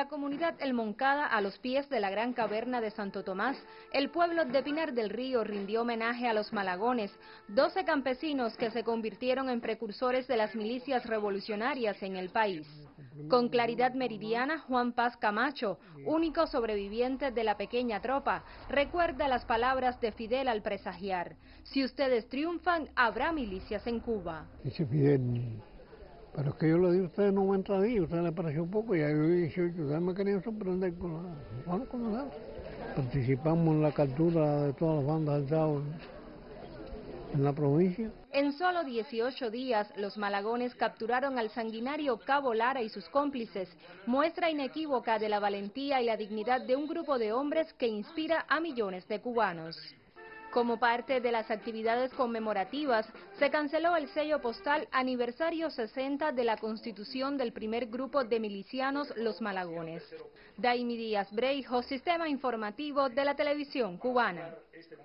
la comunidad El Moncada, a los pies de la gran caverna de Santo Tomás, el pueblo de Pinar del Río rindió homenaje a los malagones, 12 campesinos que se convirtieron en precursores de las milicias revolucionarias en el país. Con claridad meridiana, Juan Paz Camacho, único sobreviviente de la pequeña tropa, recuerda las palabras de Fidel al presagiar. Si ustedes triunfan, habrá milicias en Cuba. Fidel, pero es que yo le di a ustedes no entrar ahí, a ustedes les pareció poco, y a yo 18, ustedes me querían sorprender con la... Bueno, con la... Participamos en la captura de todas las bandas del en la provincia. En solo 18 días, los malagones capturaron al sanguinario Cabo Lara y sus cómplices, muestra inequívoca de la valentía y la dignidad de un grupo de hombres que inspira a millones de cubanos. Como parte de las actividades conmemorativas, se canceló el sello postal aniversario 60 de la constitución del primer grupo de milicianos Los Malagones. Daimi Díaz Breijo, Sistema Informativo de la Televisión Cubana. Este